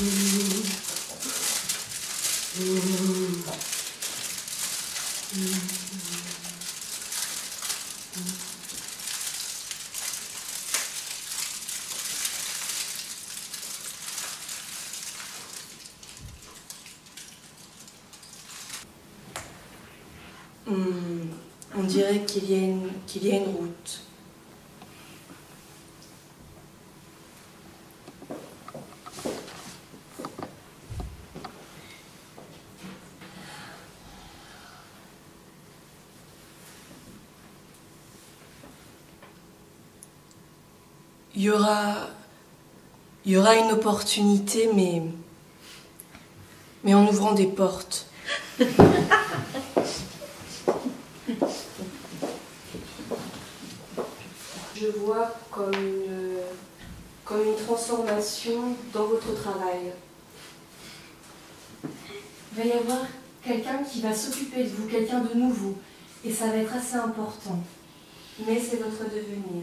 on dirait qu'il y, a une- y a une route. Il y aura, il y aura une opportunité, mais, mais en ouvrant des portes. Je vois comme une, comme une transformation dans votre travail. Il va y avoir quelqu'un qui va s'occuper de vous, quelqu'un de nouveau. Et ça va être assez important. Mais c'est votre devenir.